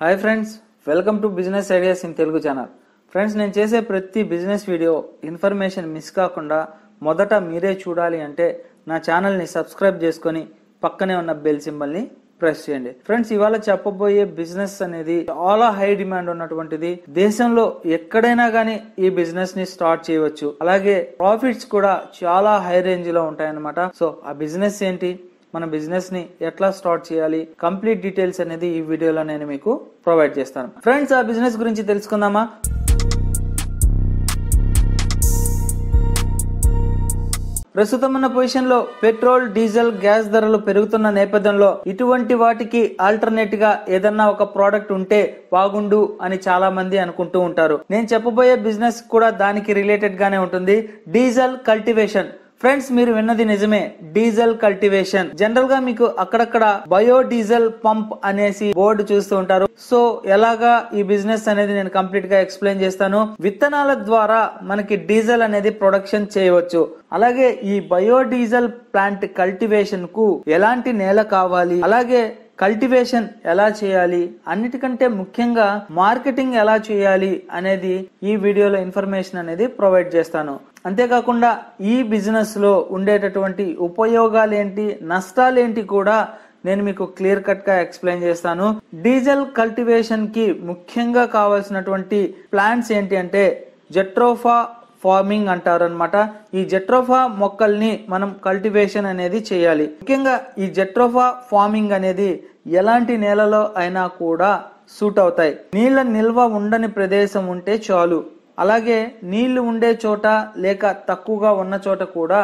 Hi friends welcome to business ideas in Telugu channel. Friends నేను చేసే ప్రతి business video information miss కాకుండా మొదట మీరే చూడాలి అంటే నా ఛానల్ని సబ్స్క్రైబ్ చేసుకొని పక్కనే ఉన్న బెల్ సింబల్ని ప్రెస్ చేయండి. ఫ్రెండ్స్ ఇవాళ చెప్పబోయే బిజినెస్ అనేది చాలా హై డిమాండ్ ఉన్నటువంటిది. దేశంలో ఎక్కడైనా కానీ ఈ బిజినెస్ని స్టార్ట్ చేయవచ్చు. అలాగే ప్రాఫిట్స్ కూడా చాలా హై రేంజ్లో ఉంటాయన్నమాట. సో ఆ బిజినెస్ ఏంటి? మన బిజినెస్ని ఎట్లా స్టార్ట్ చేయాలి? కంప్లీట్ డీటెయిల్స్ అనేది ఈ వీడియోలో నేను మీకు ప్రొవైడ్ చేస్తాను. ఫ్రెండ్స్ ఆ బిజినెస్ గురించి తెలుసుకుందామా? ప్రస్తుతం ఉన్న పొజిషన్లో పెట్రోల్ డీజిల్ గ్యాస్ ధరలు పెరుగుతున్న నేపథ్యంలో ఇటువంటి వాటికి ఆల్టర్నేట్గా ఏదన్నా ఒక ప్రోడక్ట్ ఉంటే బాగుండు అని చాలా మంది అనుకుంటూ ఉంటారు. నేను చెప్పబోయే బిజినెస్ కూడా దానికి రిలేటెడ్ గానే ఉంటుంది. డీజిల్ కల్టివేషన్ ఫ్రెండ్స్ మీరు విన్నది నిజమే. Diesel cultivation. జనరల్గా మీకు అక్కడక్కడ బయో డీజిల్ పంప్ అనేసి బోర్డు చూస్తూ ఉంటారు. సో ఎలాగా ఈ బిజినెస్ అనేది నేను కంప్లీట్గా ఎక్స్ప్లెయిన్ చేస్తాను. విత్తనాల ద్వారా మనకి డీజిల్ అనేది ప్రొడక్షన్ చేయవచ్చు. అలాగే ఈ బయో డీజిల్ ప్లాంట్ కల్టివేషన్కు ఎలాంటి నేల కావాలి? అలాగే కల్టివేషన్ ఎలా చేయాలి? అన్నిటికంటే ముఖ్యంగా మార్కెటింగ్ ఎలా చేయాలి అనేది ఈ వీడియోలో ఇన్ఫర్మేషన్ అనేది ప్రొవైడ్ చేస్తాను. అంతేకాకుండా ఈ బిజినెస్లో ఉండేటటువంటి ఉపయోగాలు ఏంటి నష్టాలేంటి కూడా నేను మీకు క్లియర్ కట్గా ఎక్స్ప్లెయిన్ చేస్తాను. డీజిల్ కల్టివేషన్కి ముఖ్యంగా కావాల్సినటువంటి ప్లాంట్స్ ఏంటి అంటే జెట్రోఫా ఫార్మింగ్ అంటారు అనమాట ఈ జెట్రోఫా మొక్కల్ని మనం కల్టివేషన్ అనేది చేయాలి. ముఖ్యంగా ఈ జెట్రోఫా ఫార్మింగ్ అనేది ఎలాంటి నేలలో అయినా కూడా సూట్ అవుతాయి. నీళ్ళ నిల్వ ఉండని ప్రదేశం ఉంటే చాలు. అలాగే నీళ్ళు ఉండే చోట లేక తక్కువగా ఉన్న చోట కూడా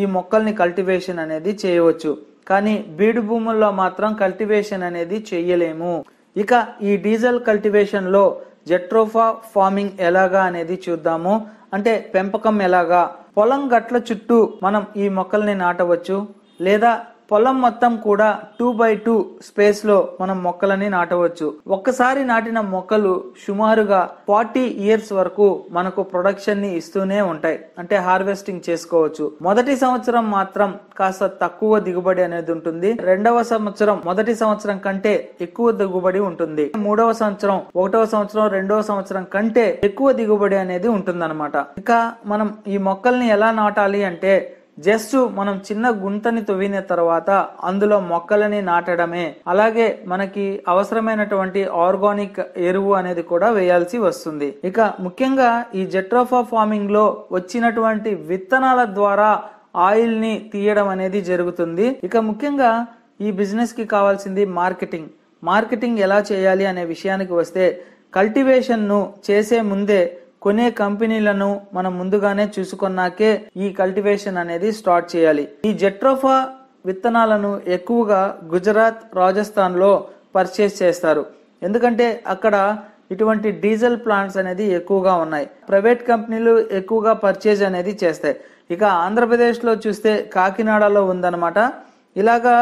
ఈ మొక్కల్ని కల్టివేషన్ అనేది చేయవచ్చు. కానీ బీడు భూముల్లో మాత్రం కల్టివేషన్ అనేది చేయలేము. ఇక ఈ డీజిల్ కల్టివేషన్లో జెట్రోఫా ఫార్మింగ్ ఎలాగా అనేది చూద్దాము. అంటే పెంపకం ఎలాగా? పొలం గట్ల చుట్టూ మనం ఈ మొక్కల్ని నాటవచ్చు లేదా పొలం మొత్తం కూడా టూ బై టూ స్పేస్లో మనం మొక్కలని నాటవచ్చు. ఒక్కసారి నాటిన మొక్కలు సుమారుగా ఫార్టీ ఇయర్స్ వరకు మనకు ప్రొడక్షన్ని ఇస్తూనే ఉంటాయి. అంటే హార్వెస్టింగ్ చేసుకోవచ్చు. మొదటి సంవత్సరం మాత్రం కాస్త తక్కువ దిగుబడి అనేది ఉంటుంది. రెండవ సంవత్సరం మొదటి సంవత్సరం కంటే ఎక్కువ దిగుబడి ఉంటుంది. మూడవ సంవత్సరం ఒకటవ సంవత్సరం రెండవ సంవత్సరం కంటే ఎక్కువ దిగుబడి అనేది ఉంటుందన్నమాట. ఇంకా మనం ఈ మొక్కల్ని ఎలా నాటాలి అంటే జస్ట్ మనం చిన్న గుంతని తవ్విన తర్వాత అందులో మొక్కలని నాటడమే. అలాగే మనకి అవసరమైనటువంటి ఆర్గానిక్ ఎరువు అనేది కూడా వేయాల్సి వస్తుంది. ఇక ముఖ్యంగా ఈ జెట్రోఫా ఫార్మింగ్లో వచ్చినటువంటి విత్తనాల ద్వారా ఆయిల్ని తీయడం అనేది జరుగుతుంది. ఇక ముఖ్యంగా ఈ బిజినెస్కి కావాల్సింది మార్కెటింగ్. మార్కెటింగ్ ఎలా చేయాలి అనే విషయానికి వస్తే కల్టివేషన్ను చేసే ముందే కొనే కంపెనీలను మనం ముందుగానే చూసుకున్నాకే ఈ కల్టివేషన్ అనేది స్టార్ట్ చేయాలి. ఈ జెట్రోఫా విత్తనాలను ఎక్కువగా గుజరాత్ రాజస్థాన్లో పర్చేస్ చేస్తారు. ఎందుకంటే అక్కడ ఇటువంటి డీజిల్ ప్లాంట్స్ అనేది ఎక్కువగా ఉన్నాయి. ప్రైవేట్ కంపెనీలు ఎక్కువగా పర్చేజ్ అనేది చేస్తాయి. ఇక ఆంధ్రప్రదేశ్లో చూస్తే కాకినాడలో ఉందన్నమాట. ఇలాగా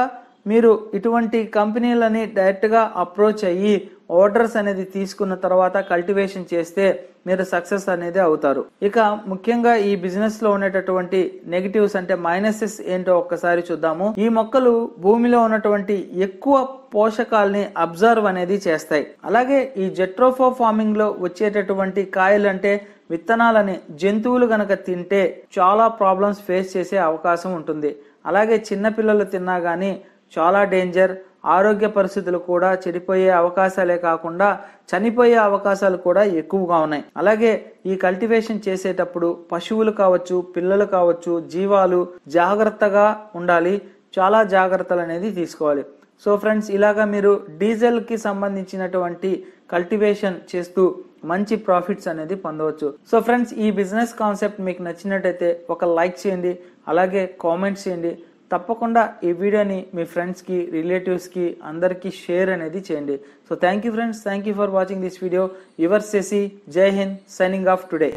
మీరు ఇటువంటి కంపెనీలని డైరెక్ట్గా అప్రోచ్ అయ్యి ఆర్డర్స్ అనేది తీసుకున్న తర్వాత కల్టివేషన్ చేస్తే మీరు సక్సెస్ అనేది అవుతారు. ఇక ముఖ్యంగా ఈ బిజినెస్లో ఉండేటటువంటి నెగిటివ్స్ అంటే మైనసెస్ ఏంటో ఒక్కసారి చూద్దాము. ఈ మొక్కలు భూమిలో ఉన్నటువంటి ఎక్కువ పోషకాలని అబ్జర్వ్ అనేది చేస్తాయి. అలాగే ఈ జెట్రోఫో ఫార్మింగ్లో వచ్చేటటువంటి కాయలు అంటే విత్తనాలని జంతువులు గనక తింటే చాలా ప్రాబ్లమ్స్ ఫేస్ చేసే అవకాశం ఉంటుంది. అలాగే చిన్నపిల్లలు తిన్నా గానీ చాలా డేంజర్ ఆరోగ్య పరిస్థితులు కూడా చెడిపోయే అవకాశాలే కాకుండా చనిపోయే అవకాశాలు కూడా ఎక్కువగా ఉన్నాయి. అలాగే ఈ కల్టివేషన్ చేసేటప్పుడు పశువులు కావచ్చు పిల్లలు కావచ్చు జీవాలు జాగ్రత్తగా ఉండాలి. చాలా జాగ్రత్తలు అనేది తీసుకోవాలి. సో ఫ్రెండ్స్ ఇలాగా మీరు డీజిల్కి సంబంధించినటువంటి కల్టివేషన్ చేస్తూ మంచి ప్రాఫిట్స్ అనేది పొందవచ్చు. సో ఫ్రెండ్స్ ఈ బిజినెస్ కాన్సెప్ట్ మీకు నచ్చినట్టయితే ఒక లైక్ చేయండి అలాగే కామెంట్స్ చేయండి. తప్పకుండా ఈ వీడియోని మీ ఫ్రెండ్స్కి రిలేటివ్స్కి అందరికీ షేర్ అనేది చేయండి. So thank you friends thank you for watching this video your సెసి జై Hind signing off today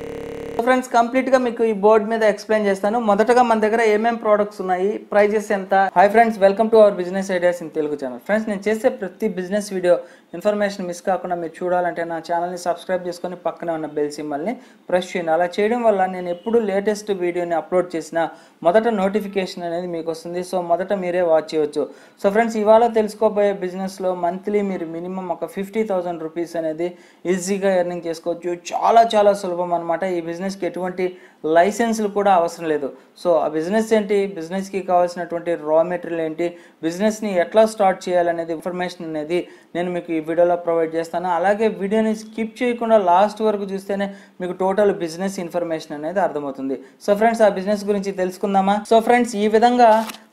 friends కంప్లీట్గా మీకు ఈ బోర్డ్ మీద ఎక్స్ప్లెయిన్ చేస్తాను. మొదటగా మన దగ్గర ఏమేం ప్రోడక్ట్స్ ఉన్నాయి ప్రైజెస్ ఎంత? Hi friends welcome to our business ideas in Telugu channel friends నేను చేసే ప్రతి బిజినెస్ వీడియో ఇన్ఫర్మేషన్ మిస్ కాకుండా మీరు చూడాలంటే నా ఛానల్ని సబ్స్క్రైబ్ చేసుకొని పక్కనే ఉన్న బెల్ సింబల్ని ప్రెస్ చేయండి. అలా చేయడం వల్ల నేను ఎప్పుడు లేటెస్ట్ వీడియోని అప్లోడ్ చేసిన మొదట నోటిఫికేషన్ అనేది మీకు వస్తుంది. సో మొదట మీరే వాచ్ చేయవచ్చు సో ఫ్రెండ్స్ ఇవాళ తెలుసుకోబోయే బిజినెస్లో మంత్లీ మీరు మినిమం ఒక ఫిఫ్టీ థౌసండ్ రూపీస్ అనేది ఈజీగా ఎర్నింగ్ చేసుకోవచ్చు. చాలా చాలా సులభం అనమాట ఈ బిజినెస్కి ఎటువంటి లైసెన్స్లు కూడా అవసరం లేదు. సో ఆ బిజినెస్ ఏంటి? బిజినెస్కి కావాల్సినటువంటి రా మెటీరియల్ ఏంటి? బిజినెస్ని ఎట్లా స్టార్ట్ చేయాలనేది ఇన్ఫర్మేషన్ అనేది నేను మీకు వీడియోలో ప్రొవైడ్ చేస్తాను. అలాగే వీడియోని స్కిప్ చేయకుండా లాస్ట్ వరకు చూస్తేనే మీకు టోటల్ బిజినెస్ ఇన్ఫర్మేషన్ అనేది అర్థమవుతుంది. సో ఫ్రెండ్స్ ఆ బిజినెస్ గురించి తెలుసుకుందామా? సో ఫ్రెండ్స్ ఈ విధంగా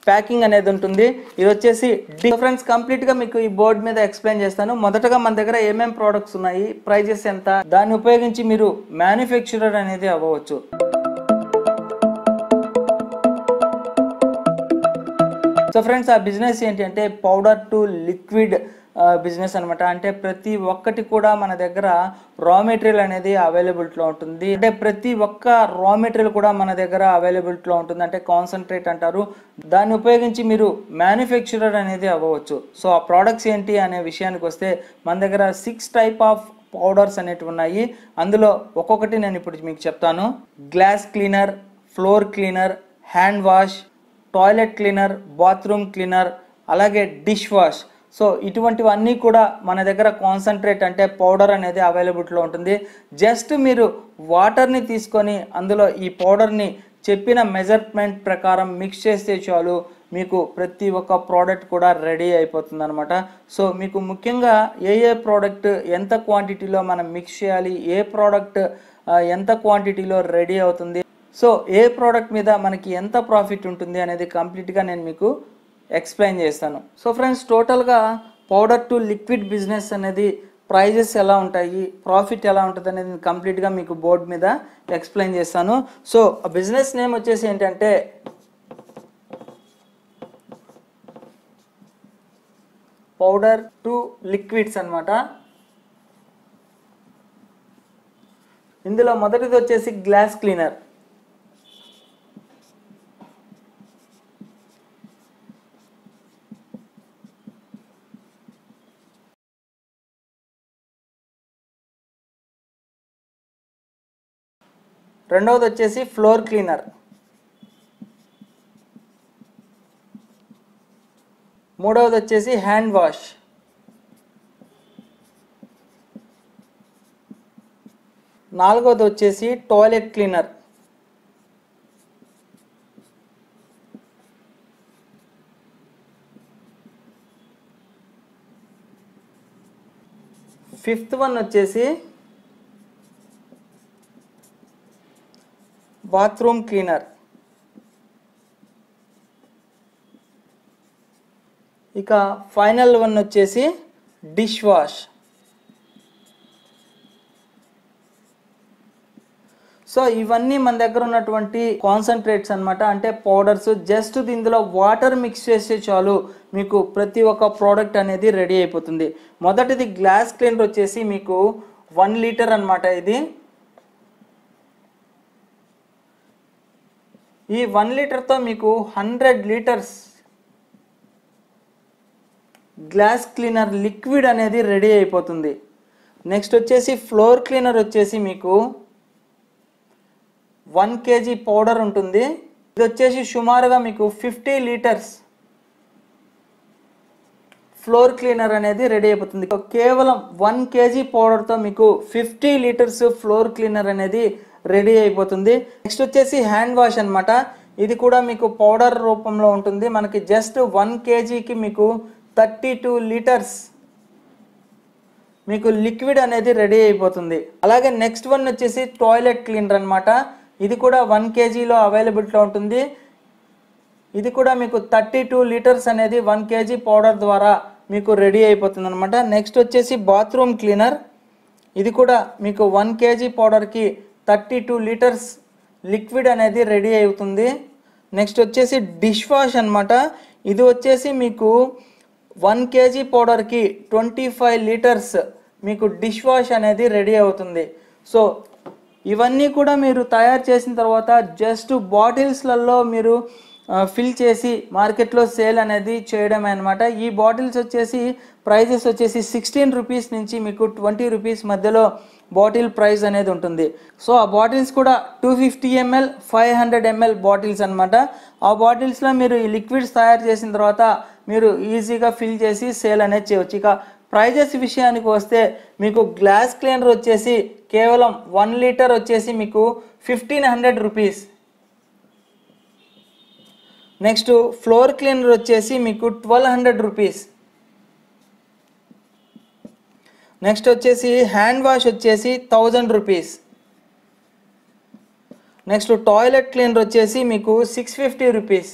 ప్యాకింగ్ అనేది ఉంటుంది. ఇది వచ్చేసి ఫ్రెండ్స్ కంప్లీట్గా మీకు ఈ బోర్డు మీద ఎక్స్ప్లెయిన్ చేస్తాను. మొదటగా మన దగ్గర ఏమేం ప్రోడక్ట్స్ ఉన్నాయి ప్రైజెస్ ఎంత? దాన్ని ఉపయోగించి మీరు మ్యానుఫ్యాక్చరర్ అనేది అవ్వవచ్చు. సో ఫ్రెండ్స్ ఆ బిజినెస్ ఏంటి అంటే పౌడర్ టు లిక్విడ్ బిజినెస్ అనమాట అంటే ప్రతి ఒక్కటి కూడా మన దగ్గర రా మెటీరియల్ అనేది అవైలబిలిటీలో ఉంటుంది. అంటే ప్రతి ఒక్క రా మెటీరియల్ కూడా మన దగ్గర అవైలబిలిటీలో ఉంటుంది. అంటే కాన్సన్ట్రేట్ అంటారు. దాన్ని ఉపయోగించి మీరు మ్యానుఫ్యాక్చరర్ అనేది అవ్వవచ్చు. సో ఆ ప్రోడక్ట్స్ ఏంటి అనే విషయానికి వస్తే మన దగ్గర సిక్స్ టైప్ ఆఫ్ పౌడర్స్ అనేటివి ఉన్నాయి. అందులో ఒక్కొక్కటి నేను ఇప్పుడు మీకు చెప్తాను. Glass cleaner floor cleaner hand wash toilet cleaner bathroom cleaner అలాగే డిష్ వాష్ సో ఇటువంటివన్నీ కూడా మన దగ్గర కాన్సన్ట్రేట్ అంటే పౌడర్ అనేది అవైలబిలిటీలో ఉంటుంది. జస్ట్ మీరు వాటర్ని తీసుకొని అందులో ఈ పౌడర్ని చెప్పిన మెజర్మెంట్ ప్రకారం మిక్స్ చేస్తే చాలు మీకు ప్రతి ఒక్క ప్రోడక్ట్ కూడా రెడీ అయిపోతుంది అనమాట సో మీకు ముఖ్యంగా ఏ ఏ ప్రోడక్ట్ ఎంత క్వాంటిటీలో మనం మిక్స్ చేయాలి ఏ ప్రోడక్ట్ ఎంత క్వాంటిటీలో రెడీ అవుతుంది. సో ఏ ప్రోడక్ట్ మీద మనకి ఎంత ప్రాఫిట్ ఉంటుంది అనేది కంప్లీట్గా నేను మీకు ఎక్స్ప్లెయిన్ చేస్తాను. సో ఫ్రెండ్స్ టోటల్గా పౌడర్ టు లిక్విడ్ బిజినెస్ అనేది ప్రైజెస్ ఎలా ఉంటాయి ప్రాఫిట్ ఎలా ఉంటుంది అనేది నేను కంప్లీట్గా మీకు బోర్డు మీద ఎక్స్ప్లెయిన్ చేస్తాను. సో బిజినెస్ నేమ్ వచ్చేసి ఏంటంటే పౌడర్ టు లిక్విడ్స్ అన్నమాట. ఇందులో మొదటిది వచ్చేసి గ్లాస్ క్లీనర్. రెండవది వచ్చేసి ఫ్లోర్ క్లీనర్. మూడవది వచ్చేసి హ్యాండ్ వాష్. నాలుగవది వచ్చేసి టాయిలెట్ క్లీనర్. ఫిఫ్త్ వన్ వచ్చేసి బాత్రూమ్ క్లీనర్. ఇక ఫైనల్ వన్ వచ్చేసి డిష్ వాష్. సో ఇవన్నీ మన దగ్గర ఉన్నటువంటి కాన్సన్ట్రేట్స్ అన్నమాట. అంటే పౌడర్స్ జస్ట్ ఇందులో వాటర్ మిక్స్ చేస్తే చాలు మీకు ప్రతి ఒక్క ప్రోడక్ట్ అనేది రెడీ అయిపోతుంది. మొదటిది గ్లాస్ క్లీనర్ వచ్చేసి మీకు వన్ లీటర్ అన్నమాట ఇది. ఈ వన్ లీటర్తో మీకు hundred litres glass cleaner liquid అనేది రెడీ అయిపోతుంది. నెక్స్ట్ వచ్చేసి ఫ్లోర్ క్లీనర్ వచ్చేసి మీకు వన్ కేజీ పౌడర్ ఉంటుంది. ఇది వచ్చేసి సుమారుగా మీకు ఫిఫ్టీ లీటర్స్ ఫ్లోర్ క్లీనర్ అనేది రెడీ అయిపోతుంది. కేవలం వన్ కేజీ పౌడర్తో మీకు ఫిఫ్టీ లీటర్స్ ఫ్లోర్ క్లీనర్ అనేది రెడీ అయిపోతుంది. నెక్స్ట్ వచ్చేసి హ్యాండ్ వాష్ అనమాట ఇది కూడా మీకు పౌడర్ రూపంలో ఉంటుంది. మనకి జస్ట్ వన్ కేజీకి మీకు థర్టీ టూ లీటర్స్ మీకు లిక్విడ్ అనేది రెడీ అయిపోతుంది. అలాగే నెక్స్ట్ వన్ వచ్చేసి టాయిలెట్ క్లీనర్ అనమాట ఇది కూడా వన్ కేజీలో అవైలబిలిటీలో ఉంటుంది. ఇది కూడా మీకు థర్టీ టూ లీటర్స్ అనేది వన్ కేజీ పౌడర్ ద్వారా మీకు రెడీ అయిపోతుంది అనమాట నెక్స్ట్ వచ్చేసి బాత్రూమ్ క్లీనర్. ఇది కూడా మీకు వన్ కేజీ పౌడర్కి థర్టీ టూ లీటర్స్ లిక్విడ్ అనేది రెడీ అవుతుంది. నెక్స్ట్ వచ్చేసి డిష్ వాష్ అనమాట ఇది వచ్చేసి మీకు వన్ కేజీ పౌడర్కి ట్వంటీ ఫైవ్ లీటర్స్ మీకు డిష్ వాష్ అనేది రెడీ అవుతుంది. సో ఇవన్నీ కూడా మీరు తయారు చేసిన తర్వాత జస్ట్ బాటిల్స్లలో మీరు ఫిల్ చేసి మార్కెట్లో సేల్ అనేది చేయడమే అనమాట ఈ బాటిల్స్ వచ్చేసి ప్రైజెస్ వచ్చేసి సిక్స్టీన్ రూపీస్ నుంచి మీకు ట్వంటీ రూపీస్ మధ్యలో బాటిల్ ప్రైస్ అనేది ఉంటుంది. సో ఆ బాటిల్స్ కూడా two fifty ML five hundred ML bottles అనమాట ఆ బాటిల్స్లో మీరు ఈ లిక్విడ్స్ తయారు చేసిన తర్వాత మీరు ఈజీగా ఫిల్ చేసి సేల్ అనేది చేయవచ్చు. ఇక ప్రైజెస్ విషయానికి వస్తే మీకు గ్లాస్ క్లీనర్ వచ్చేసి కేవలం వన్ లీటర్ వచ్చేసి మీకు fifteen hundred rupees next floor cleaner వచ్చేసి మీకు ట్వెల్వ్ హండ్రెడ్ రూపీస్. నెక్స్ట్ వచ్చేసి హ్యాండ్ వాష్ వచ్చేసి thousand rupees. Next toilet cleaner వచ్చేసి మీకు సిక్స్ ఫిఫ్టీ రూపీస్.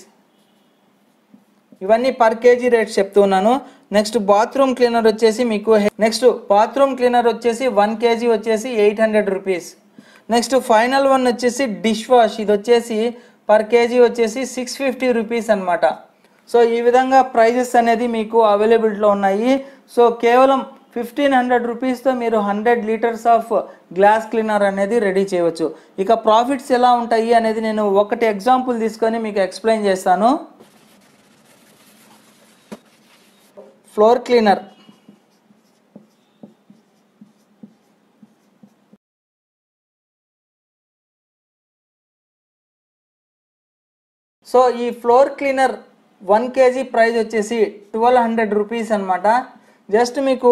ఇవన్నీ పర్ కేజీ రేట్స్ చెప్తున్నాను నెక్స్ట్ బాత్రూమ్ క్లీనర్ వచ్చేసి మీకు నెక్స్ట్ బాత్రూమ్ క్లీనర్ వచ్చేసి వన్ కేజీ వచ్చేసి eight hundred rupees. Next final one వచ్చేసి డిష్ వాష్. ఇది వచ్చేసి పర్ కేజీ వచ్చేసి సిక్స్ ఫిఫ్టీ రూపీస్ అనమాట సో ఈ విధంగా ప్రైజెస్ అనేది మీకు అవైలబిలిటీలో ఉన్నాయి. సో కేవలం ఫిఫ్టీన్ హండ్రెడ్ రూపీస్తో మీరు hundred litres of glass cleaner అనేది రెడీ చేయవచ్చు. ఇక ప్రాఫిట్స్ ఎలా ఉంటాయి అనేది నేను ఒకటి ఎగ్జాంపుల్ తీసుకొని మీకు ఎక్స్ప్లెయిన్ చేస్తాను. ఫ్లోర్ క్లీనర్ సో ఈ floor cleaner one KG price వచ్చేసి ట్వెల్వ్ హండ్రెడ్ రూపీస్ అనమాట జస్ట్ మీకు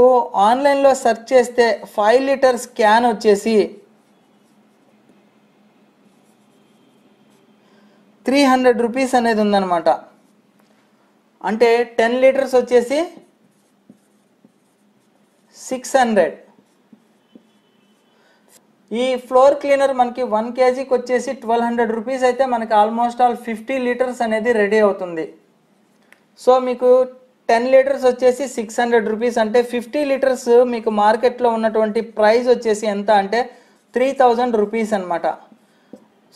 ఆన్లైన్లో సెర్చ్ చేస్తే ఫైవ్ లీటర్స్ క్యాన్ వచ్చేసి త్రీ హండ్రెడ్ రూపీస్ అనేది ఉందన్నమాట. అంటే టెన్ లీటర్స్ వచ్చేసి సిక్స్ హండ్రెడ్. ఈ ఫ్లోర్ క్లీనర్ మనకి వన్ కేజీకి వచ్చేసి ట్వెల్వ్ హండ్రెడ్ రూపీస్ అయితే మనకి ఆల్మోస్ట్ ఆల్ ఫిఫ్టీ లీటర్స్ అనేది రెడీ అవుతుంది. సో మీకు టెన్ లీటర్స్ వచ్చేసి సిక్స్ హండ్రెడ్ రూపీస్ అంటే ఫిఫ్టీ లీటర్స్ మీకు మార్కెట్లో ఉన్నటువంటి ప్రైస్ వచ్చేసి ఎంత అంటే త్రీ థౌజండ్ రూపీస్ అనమాట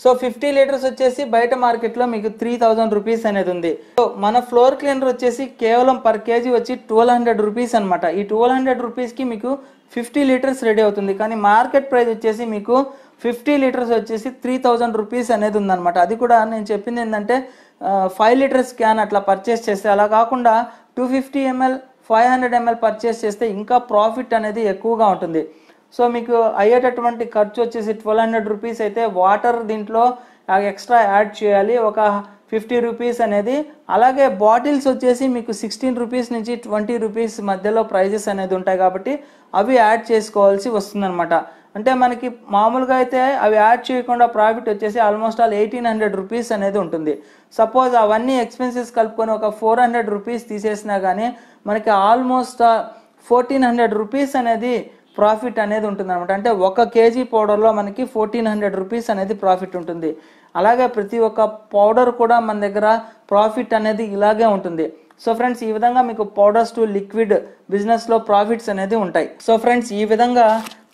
సో ఫిఫ్టీ లీటర్స్ వచ్చేసి బయట మార్కెట్లో మీకు త్రీ థౌజండ్ రూపీస్ అనేది ఉంది. సో మన ఫ్లోర్ క్లీనర్ వచ్చేసి కేవలం పర్ కేజీ వచ్చి ట్వెల్వ్ హండ్రెడ్ రూపీస్ అనమాట ఈ ట్వెల్వ్ హండ్రెడ్ రూపీస్కి మీకు ఫిఫ్టీ లీటర్స్ రెడీ అవుతుంది. కానీ మార్కెట్ ప్రైస్ వచ్చేసి మీకు ఫిఫ్టీ లీటర్స్ వచ్చేసి త్రీ థౌజండ్ రూపీస్ అనేది ఉందన్నమాట. అది కూడా నేను చెప్పింది ఏంటంటే ఫైవ్ లీటర్స్ క్యాన్ అట్లా పర్చేస్ చేస్తే అలా కాకుండా two fifty ML five hundred ML purchase చేస్తే ఇంకా ప్రాఫిట్ అనేది ఎక్కువగా ఉంటుంది. సో మీకు అయ్యేటటువంటి ఖర్చు వచ్చేసి ట్వెల్వ్ హండ్రెడ్ రూపీస్ అయితే వాటర్ దీంట్లో ఎక్స్ట్రా యాడ్ చేయాలి. ఒక ఫిఫ్టీ రూపీస్ అనేది. అలాగే బాటిల్స్ వచ్చేసి మీకు సిక్స్టీన్ రూపీస్ నుంచి ట్వంటీ రూపీస్ మధ్యలో ప్రైజెస్ అనేది ఉంటాయి కాబట్టి అవి యాడ్ చేసుకోవాల్సి వస్తుందన్నమాట. అంటే మనకి మామూలుగా అయితే అవి యాడ్ చేయకుండా ప్రాఫిట్ వచ్చేసి almost all eighteen hundred rupees అనేది ఉంటుంది. సపోజ్ అవన్నీ ఎక్స్పెన్సెస్ కలుపుకొని ఒక ఫోర్ హండ్రెడ్ రూపీస్ తీసేసినా కానీ మనకి ఆల్మోస్ట్ ఫోర్టీన్ హండ్రెడ్ రూపీస్ అనేది ప్రాఫిట్ అనేది ఉంటుంది అనమాట అంటే ఒక కేజీ పౌడర్లో మనకి ఫోర్టీన్ హండ్రెడ్ రూపీస్ అనేది ప్రాఫిట్ ఉంటుంది. అలాగే ప్రతి ఒక్క పౌడర్ కూడా మన దగ్గర ప్రాఫిట్ అనేది ఇలాగే ఉంటుంది. సో ఫ్రెండ్స్ ఈ విధంగా మీకు పౌడర్స్ టు లిక్విడ్ బిజినెస్లో ప్రాఫిట్స్ అనేది ఉంటాయి. సో ఫ్రెండ్స్ ఈ విధంగా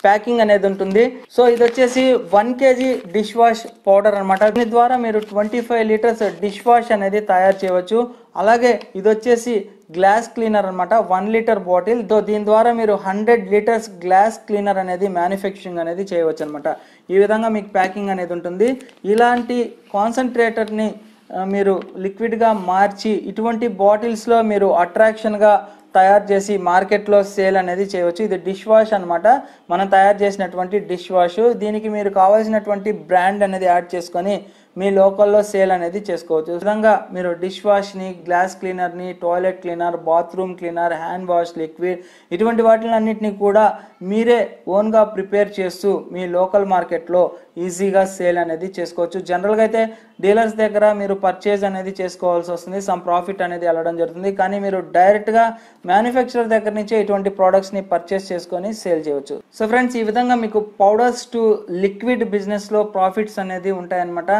ప్యాకింగ్ అనేది ఉంటుంది. సో ఇది వచ్చేసి one KG dish wash powder అనమాట దీని ద్వారా మీరు twenty five litres dish wash అనేది తయారు చేయవచ్చు. అలాగే ఇది వచ్చేసి గ్లాస్ క్లీనర్ అనమాట వన్ లీటర్ బాటిల్. తో దీని ద్వారా మీరు హండ్రెడ్ లీటర్స్ గ్లాస్ క్లీనర్ అనేది మ్యానుఫ్యాక్చరింగ్ అనేది చేయవచ్చు అనమాట ఈ విధంగా మీకు ప్యాకింగ్ అనేది ఉంటుంది. ఇలాంటి కాన్సన్ట్రేటర్ని మీరు లిక్విడ్గా మార్చి ఇటువంటి బాటిల్స్లో మీరు అట్రాక్షన్గా తయారు చేసి మార్కెట్లో సేల్ అనేది చేయవచ్చు. ఇది డిష్ వాష్ అనమాట మనం తయారు చేసినటువంటి డిష్ వాష్. దీనికి మీరు కావాల్సినటువంటి బ్రాండ్ అనేది యాడ్ చేసుకొని మీ లోకల్లో సేల్ అనేది చేసుకోవచ్చు. విధంగా మీరు డిష్ వాష్ని glass క్లీనర్ని toilet cleaner bathroom cleaner hand wash liquid ఇటువంటి వాటిలన్నింటినీ కూడా మీరే ఓన్గా ప్రిపేర్ చేస్తూ మీ లోకల్ మార్కెట్లో ఈజీగా సేల్ అనేది చేసుకోవచ్చు. జనరల్గా అయితే డీలర్స్ దగ్గర మీరు పర్చేజ్ అనేది చేసుకోవాల్సి వస్తుంది. సమ్ ప్రాఫిట్ అనేది వెళ్ళడం జరుగుతుంది. కానీ మీరు డైరెక్ట్గా మ్యానుఫ్యాక్చరర్ దగ్గర నుంచే ఇటువంటి ప్రోడక్ట్స్ని పర్చేస్ చేసుకొని సేల్ చేయవచ్చు. సో ఫ్రెండ్స్ ఈ విధంగా మీకు పౌడర్స్ టు లిక్విడ్ బిజినెస్లో ప్రాఫిట్స్ అనేది ఉంటాయన్నమాట.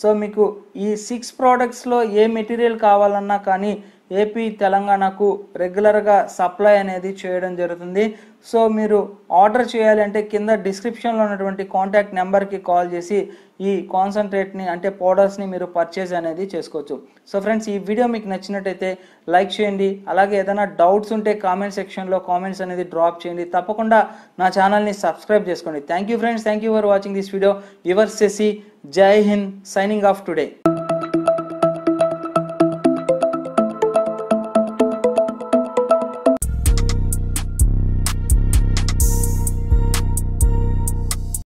సో మీకు ఈ సిక్స్ ప్రోడక్ట్స్లో ఏ మెటీరియల్ కావాలన్నా కానీ ఏపీ తెలంగాణకు రెగ్యులర్గా సప్లై అనేది చేయడం జరుగుతుంది. సో మీరు ఆర్డర్ చేయాలంటే కింద డిస్క్రిప్షన్లో ఉన్నటువంటి కాంటాక్ట్ నెంబర్కి కాల్ చేసి ఈ కాన్సన్ట్రేట్ని అంటే పౌడర్స్ని మీరు పర్చేజ్ అనేది చేసుకోవచ్చు. సో ఫ్రెండ్స్ ఈ వీడియో మీకు నచ్చినట్టయితే లైక్ చేయండి. అలాగే ఏదైనా డౌట్స్ ఉంటే కామెంట్ సెక్షన్లో కామెంట్స్ అనేది డ్రాప్ చేయండి. తప్పకుండా నా ఛానల్ని సబ్స్క్రైబ్ చేసుకోండి. Thank you friends. Thank you for watching this video. Your సెసి జై హింద్. Signing off today.